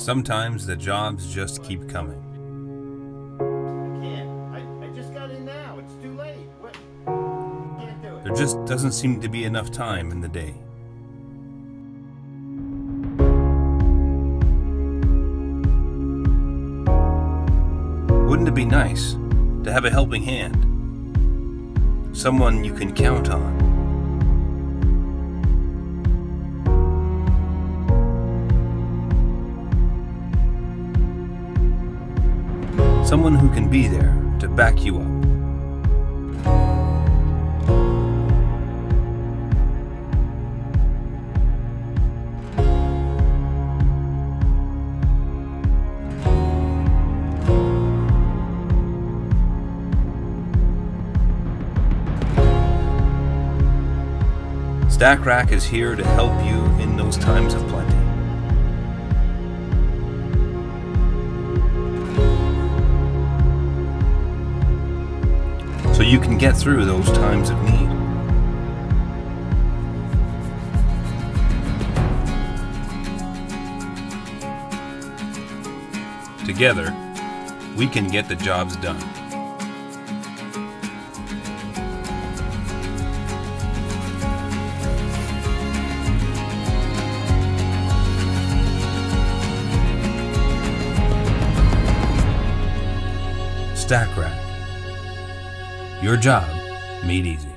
Sometimes the jobs just keep coming. I can't. I, I just got in now. It's too late. What? Can't do it. There just doesn't seem to be enough time in the day. Wouldn't it be nice to have a helping hand? Someone you can count on. Someone who can be there to back you up. Stak Rack is here to help you in those times of So you can get through those times of need. Together, we can get the jobs done. Stak Rack. Your job made easy.